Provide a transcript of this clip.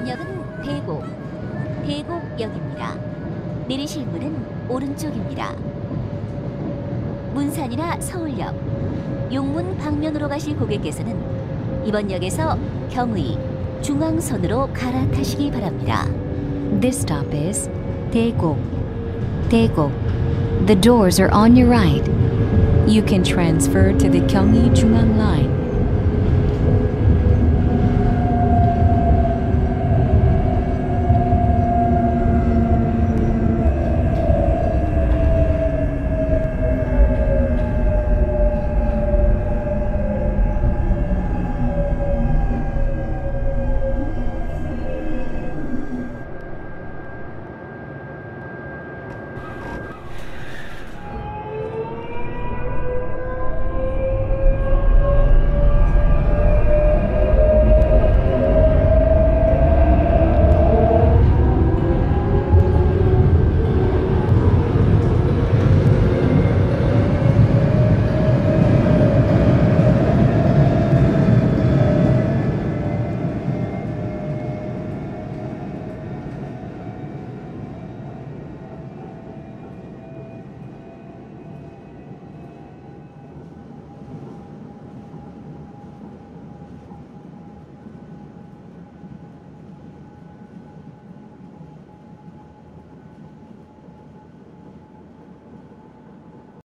전역은 대곡, 대곡역입니다. 내리실 문은 오른쪽입니다. 문산이나 서울역, 용문 방면으로 가실 고객께서는 이번 역에서 경의, 중앙선으로 갈아타시기 바랍니다. This stop is 대곡, 대곡. The doors are on your right. You can transfer to the 경의 중앙 line.